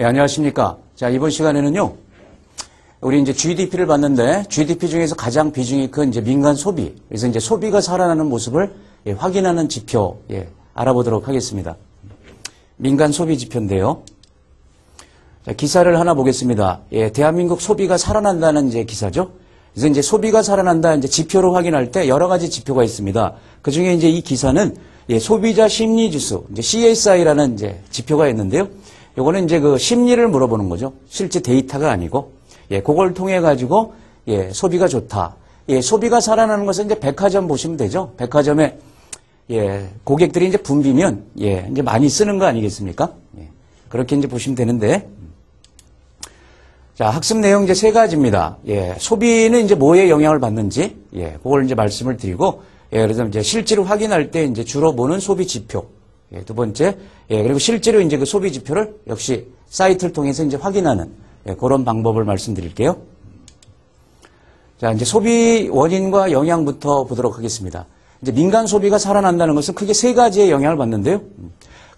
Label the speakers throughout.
Speaker 1: 예, 안녕하십니까. 자, 이번 시간에는요, 우리 이제 GDP를 봤는데, GDP 중에서 가장 비중이 큰 이제 민간 소비, 그래서 이제 소비가 살아나는 모습을 예, 확인하는 지표, 예, 알아보도록 하겠습니다. 민간 소비 지표인데요. 자, 기사를 하나 보겠습니다. 예, 대한민국 소비가 살아난다는 이제 기사죠. 그래서 이제 소비가 살아난다 이제 지표로 확인할 때 여러 가지 지표가 있습니다. 그 중에 이제 이 기사는 예, 소비자 심리 지수, 이제 CSI라는 이제 지표가 있는데요. 요거는 이제 그 심리를 물어보는 거죠. 실제 데이터가 아니고, 예, 그걸 통해 가지고, 예, 소비가 좋다. 예, 소비가 살아나는 것은 이제 백화점 보시면 되죠. 백화점에, 예, 고객들이 이제 붐비면, 예, 이제 많이 쓰는 거 아니겠습니까? 예, 그렇게 이제 보시면 되는데, 자, 학습 내용 이제 세 가지입니다. 예, 소비는 이제 뭐에 영향을 받는지, 예, 그걸 이제 말씀을 드리고, 예, 그래서 이제 실제로 확인할 때 이제 주로 보는 소비 지표. 예, 두 번째, 예, 그리고 실제로 이제 그 소비 지표를 역시 사이트를 통해서 이제 확인하는 예, 그런 방법을 말씀드릴게요. 자, 이제 소비 원인과 영향부터 보도록 하겠습니다. 이제 민간 소비가 살아난다는 것은 크게 세 가지의 영향을 받는데요.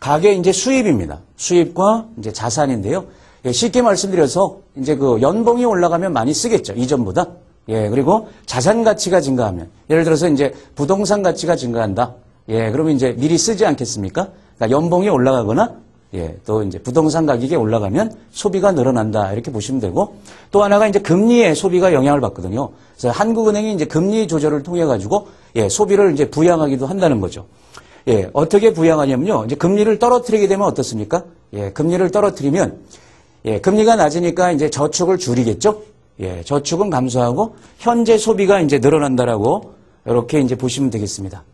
Speaker 1: 가계 이제 수입입니다. 수입과 이제 자산인데요. 예, 쉽게 말씀드려서 이제 그 연봉이 올라가면 많이 쓰겠죠. 이전보다. 예, 그리고 자산 가치가 증가하면 예를 들어서 이제 부동산 가치가 증가한다. 예, 그러면 이제 미리 쓰지 않겠습니까? 그러니까 연봉이 올라가거나 예, 또 이제 부동산 가격이 올라가면 소비가 늘어난다. 이렇게 보시면 되고 또 하나가 이제 금리에 소비가 영향을 받거든요. 그래서 한국은행이 이제 금리 조절을 통해 가지고 예, 소비를 이제 부양하기도 한다는 거죠. 예, 어떻게 부양하냐면요. 이제 금리를 떨어뜨리게 되면 어떻습니까? 예, 금리를 떨어뜨리면 예, 금리가 낮으니까 이제 저축을 줄이겠죠? 예, 저축은 감소하고 현재 소비가 이제 늘어난다라고 이렇게 이제 보시면 되겠습니다.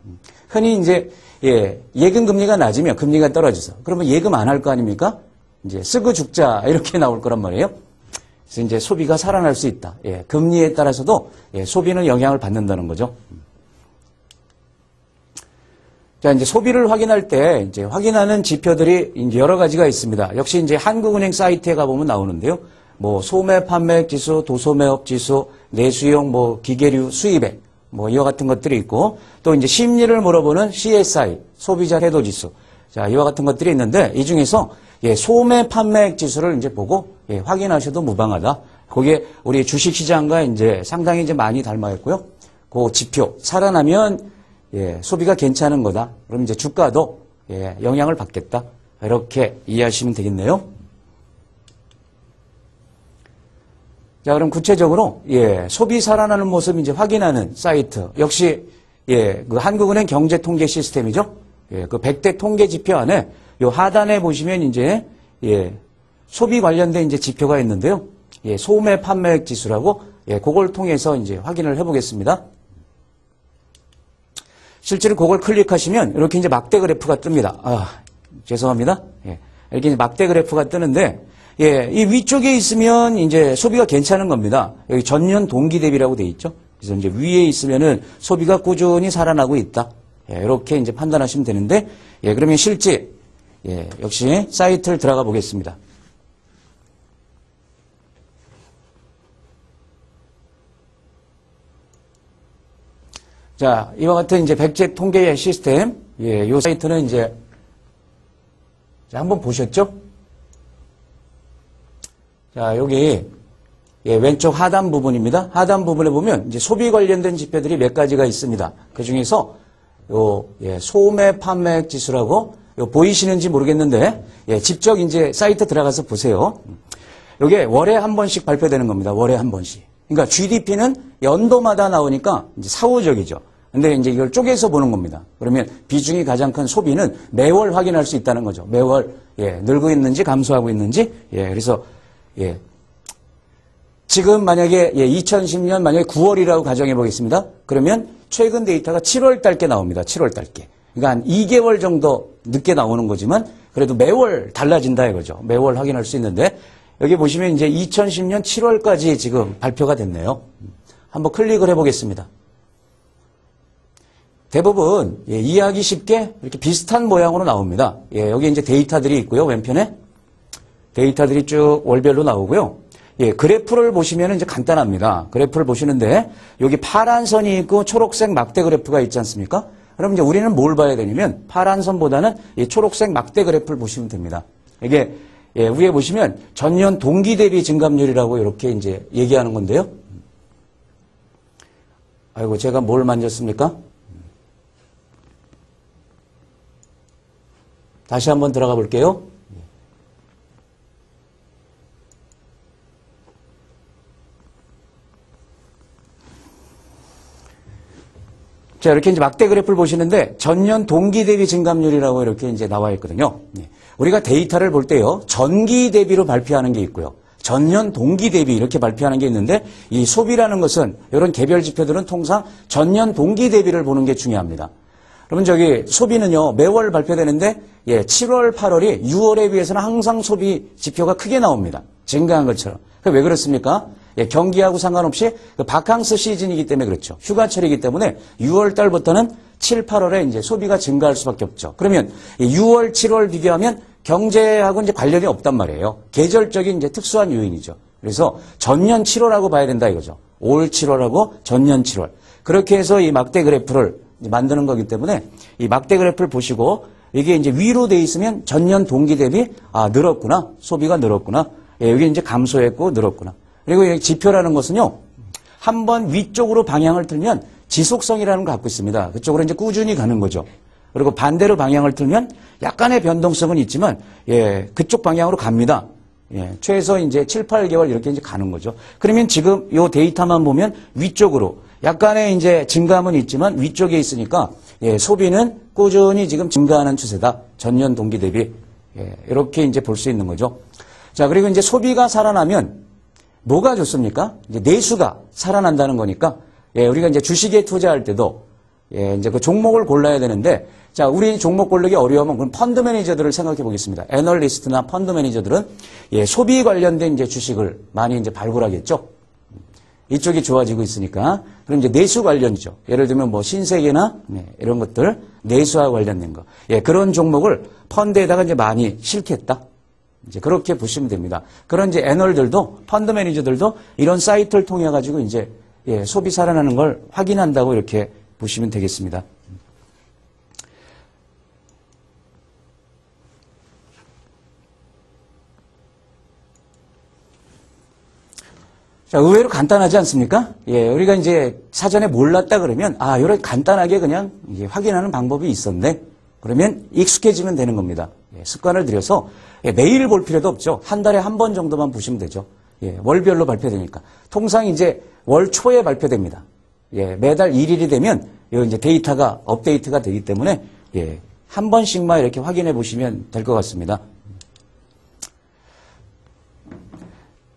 Speaker 1: 흔히 이제 예, 예금 금리가 낮으면 금리가 떨어져서 그러면 예금 안 할 거 아닙니까? 이제 쓰고 죽자 이렇게 나올 거란 말이에요. 그래서 이제 소비가 살아날 수 있다. 예, 금리에 따라서도 예, 소비는 영향을 받는다는 거죠. 자, 이제 소비를 확인할 때 이제 확인하는 지표들이 이제 여러 가지가 있습니다. 역시 이제 한국은행 사이트에 가보면 나오는데요. 뭐 소매 판매액 지수, 도소매업 지수, 내수용 뭐 기계류 수입액 뭐 이와 같은 것들이 있고 또 이제 심리를 물어보는 CSI 소비자 태도 지수 자 이와 같은 것들이 있는데 이 중에서 예, 소매 판매액 지수를 이제 보고 예, 확인하셔도 무방하다. 거기에 우리 주식 시장과 이제 상당히 이제 많이 닮아 있고요. 그 지표 살아나면 예, 소비가 괜찮은 거다. 그럼 이제 주가도 예, 영향을 받겠다. 이렇게 이해하시면 되겠네요. 자, 그럼 구체적으로 예, 소비 살아나는 모습 이제 확인하는 사이트 역시 예, 그 한국은행 경제 통계 시스템이죠. 예, 그 100대 통계 지표 안에 요 하단에 보시면 이제 예, 소비 관련된 이제 지표가 있는데요. 예, 소매 판매액 지수라고 예, 그걸 통해서 이제 확인을 해 보겠습니다. 실제로 그걸 클릭하시면 이렇게 이제 막대 그래프가 뜹니다. 아, 죄송합니다. 예, 이렇게 이제 막대 그래프가 뜨는데 예, 이 위쪽에 있으면 이제 소비가 괜찮은 겁니다. 여기 전년 동기 대비라고 돼 있죠. 그래서 이제 위에 있으면은 소비가 꾸준히 살아나고 있다. 예, 이렇게 이제 판단하시면 되는데, 예, 그러면 실제, 예, 역시 사이트를 들어가 보겠습니다. 자, 이와 같은 이제 백제 통계의 시스템, 예, 요 사이트는 이제, 자, 한번 보셨죠? 자, 여기 예, 왼쪽 하단 부분입니다. 하단 부분에 보면 이제 소비 관련된 지표들이 몇 가지가 있습니다. 그 중에서 요 예, 소매 판매액 지수라고 요 보이시는지 모르겠는데 예, 직접 이제 사이트 들어가서 보세요. 이게 월에 한 번씩 발표되는 겁니다. 월에 한 번씩. 그러니까 GDP는 연도마다 나오니까 이제 사후적이죠. 근데 이제 이걸 쪼개서 보는 겁니다. 그러면 비중이 가장 큰 소비는 매월 확인할 수 있다는 거죠. 매월 예, 늘고 있는지 감소하고 있는지 예, 그래서 예. 지금 만약에 예, 2010년 만약에 9월이라고 가정해 보겠습니다. 그러면 최근 데이터가 7월 달께 나옵니다. 7월 달께. 그러니까 한 2개월 정도 늦게 나오는 거지만 그래도 매월 달라진다 이거죠. 매월 확인할 수 있는데 여기 보시면 이제 2010년 7월까지 지금 발표가 됐네요. 한번 클릭을 해 보겠습니다. 대부분 예, 이해하기 쉽게 이렇게 비슷한 모양으로 나옵니다. 예, 여기 이제 데이터들이 있고요. 왼편에 데이터들이 쭉 월별로 나오고요. 예, 그래프를 보시면 이제 간단합니다. 그래프를 보시는데 여기 파란 선이 있고 초록색 막대 그래프가 있지 않습니까? 그럼 이제 우리는 뭘 봐야 되냐면 파란 선보다는 이 초록색 막대 그래프를 보시면 됩니다. 이게 예, 위에 보시면 전년 동기 대비 증감률이라고 이렇게 이제 얘기하는 건데요. 아이고, 제가 뭘 만졌습니까? 다시 한번 들어가 볼게요. 자, 이렇게 이제 막대 그래프를 보시는데 전년 동기 대비 증감률이라고 이렇게 이제 나와 있거든요. 네. 우리가 데이터를 볼 때요. 전기 대비로 발표하는 게 있고요. 전년 동기 대비 이렇게 발표하는 게 있는데 이 소비라는 것은 이런 개별 지표들은 통상 전년 동기 대비를 보는 게 중요합니다. 그러면 저기 소비는요. 매월 발표되는데 예, 7월, 8월이 6월에 비해서는 항상 소비 지표가 크게 나옵니다. 증가한 것처럼. 그 왜 그렇습니까? 예, 경기하고 상관없이 그 바캉스 시즌이기 때문에 그렇죠. 휴가철이기 때문에 6월 달부터는 7, 8월에 이제 소비가 증가할 수밖에 없죠. 그러면 6월, 7월 비교하면 경제하고 이제 관련이 없단 말이에요. 계절적인 이제 특수한 요인이죠. 그래서 전년 7월하고 봐야 된다 이거죠. 올 7월하고 전년 7월. 그렇게 해서 이 막대 그래프를 만드는 거기 때문에 이 막대 그래프를 보시고 이게 이제 위로 돼 있으면 전년 동기 대비 아 늘었구나 소비가 늘었구나 예, 여기 이제 감소했고 늘었구나 그리고 이 지표라는 것은요 한번 위쪽으로 방향을 틀면 지속성이라는 걸 갖고 있습니다 그쪽으로 이제 꾸준히 가는 거죠 그리고 반대로 방향을 틀면 약간의 변동성은 있지만 예 그쪽 방향으로 갑니다 예, 최소 이제 7, 8개월 이렇게 이제 가는 거죠. 그러면 지금 요 데이터만 보면 위쪽으로 약간의 이제 증감은 있지만 위쪽에 있으니까 예, 소비는 꾸준히 지금 증가하는 추세다. 전년 동기 대비. 예, 이렇게 이제 볼 수 있는 거죠. 자, 그리고 이제 소비가 살아나면 뭐가 좋습니까? 이제 내수가 살아난다는 거니까 예, 우리가 이제 주식에 투자할 때도 예, 이제 그 종목을 골라야 되는데 자, 우리 종목 고르기 어려우면 그럼 펀드 매니저들을 생각해 보겠습니다. 애널리스트나 펀드 매니저들은 예, 소비 관련된 이제 주식을 많이 이제 발굴하겠죠. 이쪽이 좋아지고 있으니까 그럼 이제 내수 관련이죠. 예를 들면 뭐 신세계나 네, 이런 것들 내수와 관련된 거. 예, 그런 종목을 펀드에다가 이제 많이 실겠다. 이제 그렇게 보시면 됩니다. 그런 이제 애널들도 펀드 매니저들도 이런 사이트를 통해 가지고 이제 예, 소비 살아나는 걸 확인한다고 이렇게 보시면 되겠습니다. 자, 의외로 간단하지 않습니까? 예, 우리가 이제 사전에 몰랐다 그러면, 아, 이런 간단하게 그냥 확인하는 방법이 있었네. 그러면 익숙해지면 되는 겁니다. 예, 습관을 들여서 예, 매일 볼 필요도 없죠. 한 달에 한 번 정도만 보시면 되죠. 예, 월별로 발표되니까. 통상 이제 월 초에 발표됩니다. 예, 매달 1일이 되면 이 이제 데이터가 업데이트가 되기 때문에 예, 한 번씩만 이렇게 확인해 보시면 될 것 같습니다.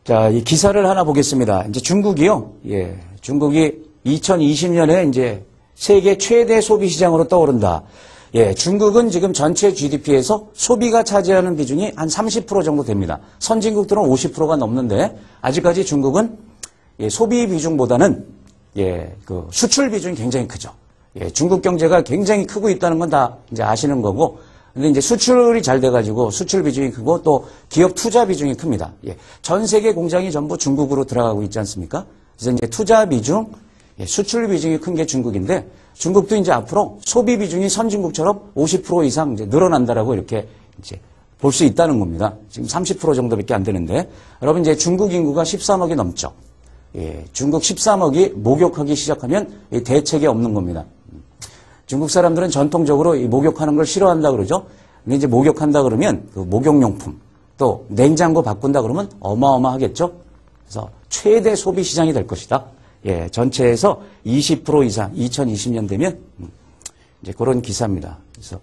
Speaker 1: 자, 이 기사를 하나 보겠습니다. 이제 중국이요. 예. 중국이 2020년에 이제 세계 최대 소비 시장으로 떠오른다. 예. 중국은 지금 전체 GDP에서 소비가 차지하는 비중이 한 30% 정도 됩니다. 선진국들은 50%가 넘는데 아직까지 중국은 예, 소비 비중보다는 예, 그 수출 비중이 굉장히 크죠. 예, 중국 경제가 굉장히 크고 있다는 건 다 이제 아시는 거고 근데 이제 수출이 잘 돼가지고 수출 비중이 크고 또 기업 투자 비중이 큽니다. 예. 전 세계 공장이 전부 중국으로 들어가고 있지 않습니까? 그래서 이제 투자 비중, 예, 수출 비중이 큰 게 중국인데 중국도 이제 앞으로 소비 비중이 선진국처럼 50% 이상 이제 늘어난다라고 이렇게 이제 볼 수 있다는 겁니다. 지금 30% 정도밖에 안 되는데 여러분 이제 중국 인구가 13억이 넘죠. 예, 중국 13억이 목욕하기 시작하면 대책이 없는 겁니다. 중국 사람들은 전통적으로 이 목욕하는 걸 싫어한다 그러죠. 근데 이제 목욕한다 그러면 그 목욕용품 또 냉장고 바꾼다 그러면 어마어마하겠죠. 그래서 최대 소비 시장이 될 것이다. 예, 전체에서 20% 이상 2020년 되면 음, 이제 그런 기사입니다. 그래서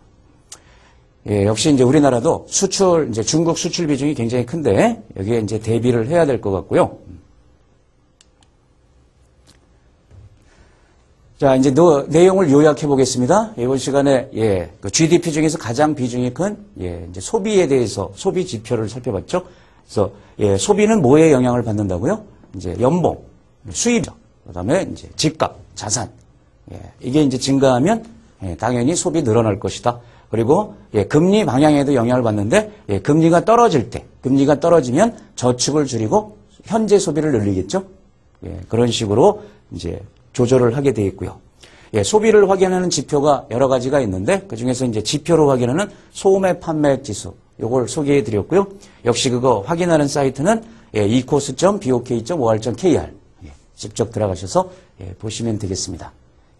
Speaker 1: 예, 역시 이제 우리나라도 수출 이제 중국 수출 비중이 굉장히 큰데 여기에 이제 대비를 해야 될 것 같고요. 자, 이제 너, 내용을 요약해 보겠습니다. 이번 시간에, 예, 그 GDP 중에서 가장 비중이 큰, 예, 이제 소비에 대해서 소비 지표를 살펴봤죠. 그래서, 예, 소비는 뭐에 영향을 받는다고요? 이제 연봉, 수입, 그 다음에 이제 집값, 자산. 예, 이게 이제 증가하면, 예, 당연히 소비 늘어날 것이다. 그리고, 예, 금리 방향에도 영향을 받는데, 예, 금리가 떨어질 때, 금리가 떨어지면 저축을 줄이고 현재 소비를 늘리겠죠. 예, 그런 식으로 이제 조절을 하게 되어 있고요. 예, 소비를 확인하는 지표가 여러 가지가 있는데 그 중에서 이제 지표로 확인하는 소매 판매액 지수, 요걸 소개해 드렸고요. 역시 그거 확인하는 사이트는 예, ecourse.bok.or.kr 예, 직접 들어가셔서 예, 보시면 되겠습니다.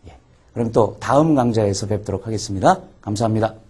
Speaker 1: 예, 그럼 또 다음 강좌에서 뵙도록 하겠습니다. 감사합니다.